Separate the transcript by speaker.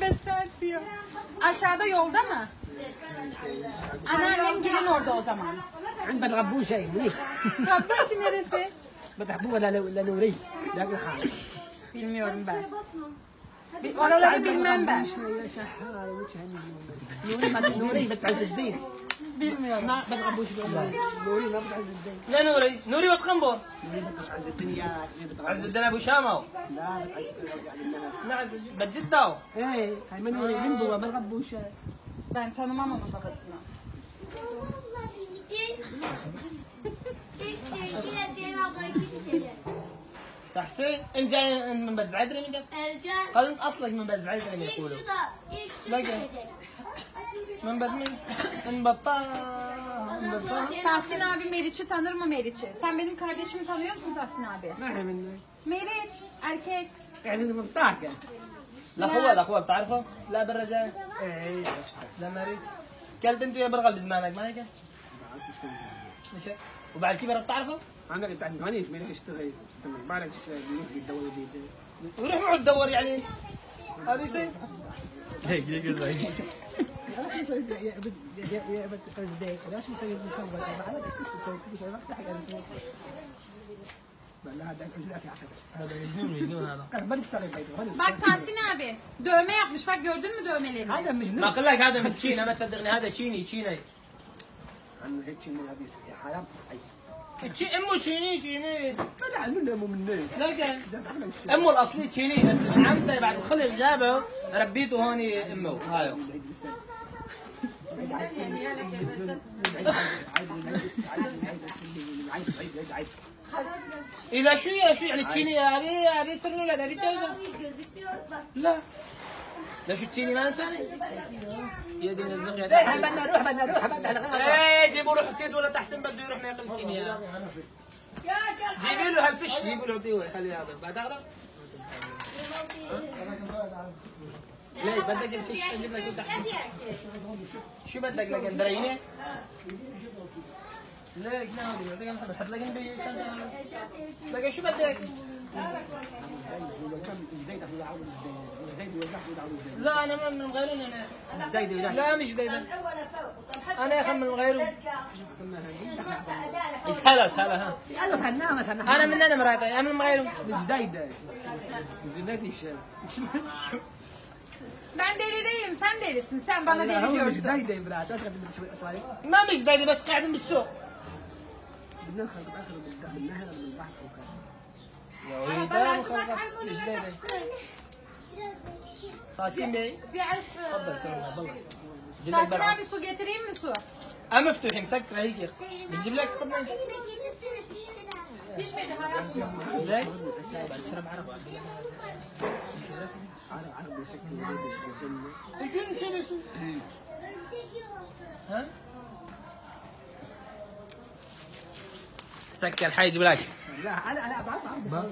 Speaker 1: Besler diyor. Aşağıda yolda mı? Anneannem gelin orada o zaman.
Speaker 2: عند بتغبوش هي منيح
Speaker 1: Kapbaşı neresi?
Speaker 2: بتحبوها ولا ولا نوري لكن حاجه
Speaker 1: Bilmiyorum ben. Bir- Oraları bilmem ben.
Speaker 2: يا شحار وش نوري ما نوري بتعز الدين
Speaker 1: Bilmiyorum.
Speaker 2: ما ما
Speaker 3: لا نوري نوري وتخنبر
Speaker 2: نوري بتعز الدين يا
Speaker 3: عز الدين ابو شامه
Speaker 2: لا
Speaker 3: نعز بجده
Speaker 2: إيه هاي من نوري من ما
Speaker 1: Ben tanımam onun babasını.
Speaker 3: تحسين انت جاي من بلد زعيدري من جد؟ قال انت اصلك من بلد زعيدري يقولوا من مين؟ من بطال من بطال
Speaker 1: Tahsin abi Meriç'i tanır mı Meriç'i? Sen benim kardeşimi tanıyor musun Tahsin abi?
Speaker 2: ما هي من
Speaker 1: Meriç, erkek.
Speaker 2: يعني من طاقه
Speaker 3: الاخوه الاخوه بتعرفه؟ لا بالرجال
Speaker 2: إيه
Speaker 3: لا مريج كلت أنتوا يا برغل بزمانك ما هيك؟ مش هيك؟ وبعد كبر بتعرفه؟
Speaker 2: أنا كنت عندي ماني ماني اشتغل ما بعرف بنروح بالدولة دي
Speaker 3: وروح اقعد دور يعني هذا يصير
Speaker 4: هيك هيك زي
Speaker 2: يا بد يا يا بد تزداد ليش مسوي مسوي أنا كنت مسوي كل شيء ما في حاجة مسوي لا
Speaker 3: مجنون هذا
Speaker 2: أنا ما نستغرب ما
Speaker 1: Bak Tahsin abi dövme yapmış. Bak gördün mü dövmelerini?
Speaker 2: هذا
Speaker 3: من تشينا ما تصدقني هذا تشيني تشيني
Speaker 2: عنه هيك شيء من هذه يا حرام
Speaker 3: تشي- أمه تشيني تشيني
Speaker 2: طلع منه مو منه
Speaker 3: لكن أمه الاصلي تشيني بس عمته بعد الخلق جابه ربيته هون أمه. هايو. إذا شو يا شو يعني تشيني هذه يصير له ولد هذه جوزه لا. لا شو تشيني ما انساني يا دين الزغية
Speaker 2: بدنا نروح بدنا نروح بدنا نروح.
Speaker 3: إيه جيبوا له حسين ولا تحسين بده يروح ما ياكل كينيا جيبي له هالفش جيبوا له خليه هذا بعد اغرب ليه بدك الفش أجيب لك شو بدك لك اندرينه؟ ليك ناوي بدك أنا بحط لك لك؟ شو بدك؟ لا أنا ما من مغيرين أنا. لا مش دايما أنا يا أخي من غيره. اسهلها اسهلها ها.
Speaker 2: أنا سناه سناه
Speaker 3: أنا من أنا مراتي أنا من
Speaker 2: دايده مش دايده الشام
Speaker 1: Ben deli değilim. Sen delisin. Sen bana deli
Speaker 2: هو مش
Speaker 1: diyorsun.
Speaker 2: دايده يا برات اصلا صاير
Speaker 3: ما مش دايدي بس قاعدين بالسوق
Speaker 2: بدنا نخرج اخر بالنهر من البحر وكذا
Speaker 3: مش دايدي خاسين بي تفضل سلام والله لك? آه مفتوح مسكر هيك بنجيب لك شرب
Speaker 2: عرب عرب
Speaker 3: بيسوي ها سكر حي يجيب لك
Speaker 2: لا أنا أنا بعرف بعرف